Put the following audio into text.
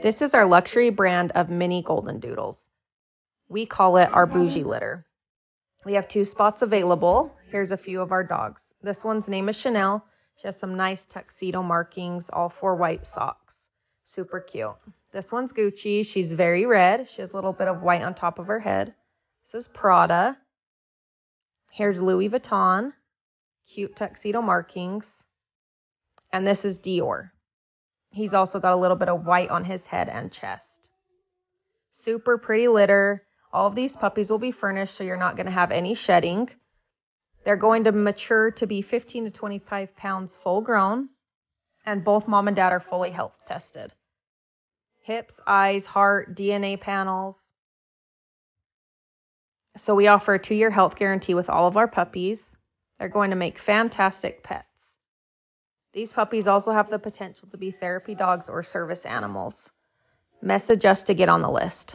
This is our luxury brand of mini golden doodles. We call it our bougie litter. We have two spots available. Here's a few of our dogs. This one's name is Chanel. She has some nice tuxedo markings, all four white socks. Super cute. This one's Gucci. She's very red. She has a little bit of white on top of her head. This is Prada. Here's Louis Vuitton. Cute tuxedo markings. And this is Dior. He's also got a little bit of white on his head and chest. Super pretty litter. All of these puppies will be furnished, so you're not going to have any shedding. They're going to mature to be 15 to 25 pounds full grown, and both mom and dad are fully health tested. Hips, eyes, heart, DNA panels. So we offer a two year health guarantee with all of our puppies. They're going to make fantastic pets. These puppies also have the potential to be therapy dogs or service animals. Message us to get on the list.